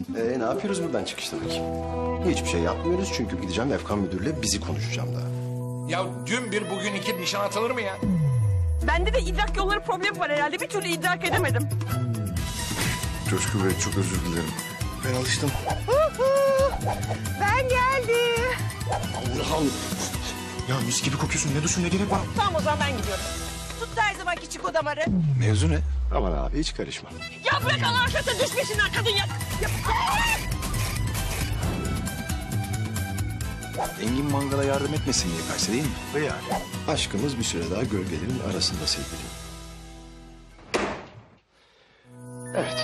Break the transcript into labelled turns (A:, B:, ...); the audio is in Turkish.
A: Ee, ne yapıyoruz buradan çıkışta bakayım? Hiçbir şey yapmıyoruz çünkü gideceğim Efkan Müdür'le bizi konuşacağım daha.
B: Ya dün bir bugün iki nişan atılır mı ya?
C: Bende de idrak yolları problemi var herhalde. Bir türlü idrak edemedim.
D: Coşku Bey çok özür dilerim. Ben alıştım.
C: Ben geldim.
D: Allah Allah. Ya mis gibi kokuyorsun. Ne diyorsun ne gerek var?
C: Tamam o zaman ben gidiyorum. Tut her zamanki çiko damarı.
D: Mevzu ne?
A: Aman abi hiç karışma.
C: Ya bırak Allah aşkına düş peşinden kadın ya.
D: Engin mangala yardım etmesin diye kaçtı değil mi?
A: Öyle yani. Aşkımız bir süre daha gölgelerin arasında sevgilim. Evet.